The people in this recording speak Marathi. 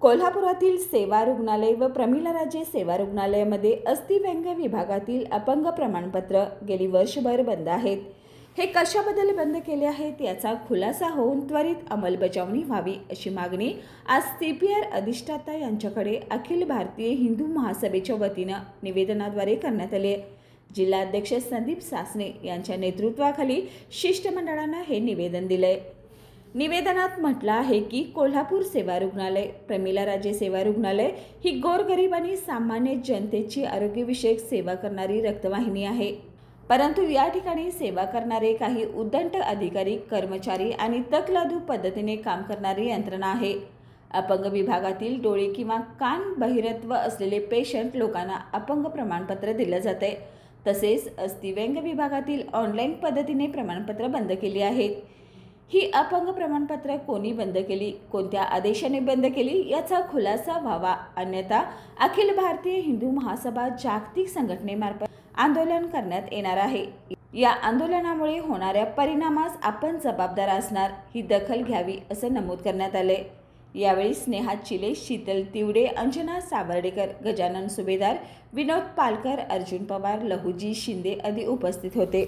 कोल्हापुरातील सेवा रुग्णालय व प्रमिला राजे सेवा रुग्णालयामध्ये अस्थिव्यंग विभागातील अपंग प्रमाणपत्र गेली वर्षभर बंद आहेत. हे कशाबद्दल बंद केले आहेत याचा खुलासा होऊन त्वरित अंमलबजावणी व्हावी अशी मागणी आज सी पी आर अधिष्ठाता यांच्याकडे अखिल भारतीय हिंदू महासभेच्या वतीनं निवेदनाद्वारे करण्यात आले जिल्हाध्यक्ष संदीप सासने यांच्या नेतृत्वाखाली शिष्टमंडळानं हे निवेदन दिलं आहे निवेदनात म्हटलं आहे की कोल्हापूर सेवा रुग्णालय प्रमिला राजे सेवा रुग्णालय ही गोरगरीब आणि सामान्य जनतेची आरोग्यविषयक सेवा करणारी रक्तवाहिनी आहे. परंतु या ठिकाणी सेवा करणारे काही उद्दंड अधिकारी कर्मचारी आणि तकलादू पद्धतीने काम करणारी यंत्रणा आहे. अपंग विभागातील डोळे किंवा कान बहिरत्व असलेले पेशंट लोकांना अपंग प्रमाणपत्र दिलं जाते तसेच अस्थिव्यंग विभागातील ऑनलाईन पद्धतीने प्रमाणपत्र बंद केली आहेत ही अपंग प्रमाणपत्र कोणी बंद केली? कोणत्या आदेशाने बंद केली? याचा खुलासा व्हावा. अन्यथा अखिल भारतीय हिंदू महासभा जागतिक संघटनेमार्फत आंदोलन करण्यात येणार आहे. या आंदोलनामुळे होणाऱ्या परिणामास आपण जबाबदार असणार ही दखल घ्यावी असं नमूद करण्यात आले यावेळी स्नेहा चिले शीतल तिवडे अंजना सावर्डेकर गजानन सुभेदार विनोद पालकर अर्जुन पवार लहुजी शिंदे आदी उपस्थित होते.